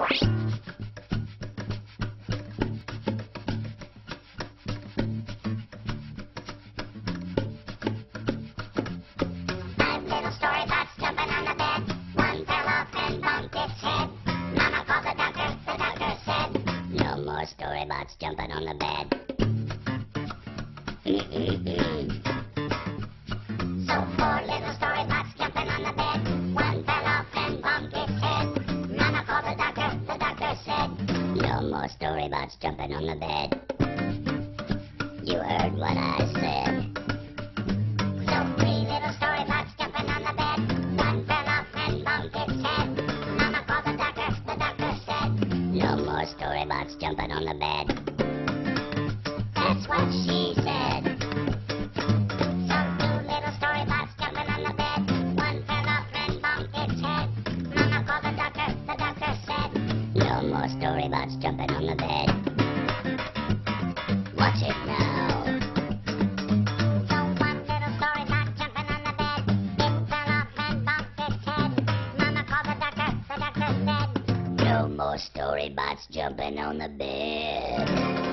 more StoryBots jumping on the bed. Story bots jumping on the bed. You heard what I said. So three little StoryBots jumping on the bed. One fell off and bumped its head. Mama called the doctor, the doctor said, No more StoryBots jumping on the bed. No more StoryBots jumping on the bed. Watch it now. So one little story jumping on the bed. It fell off and bumped its head. Mama called the doctor, the doctor said, No more StoryBots jumping on the bed.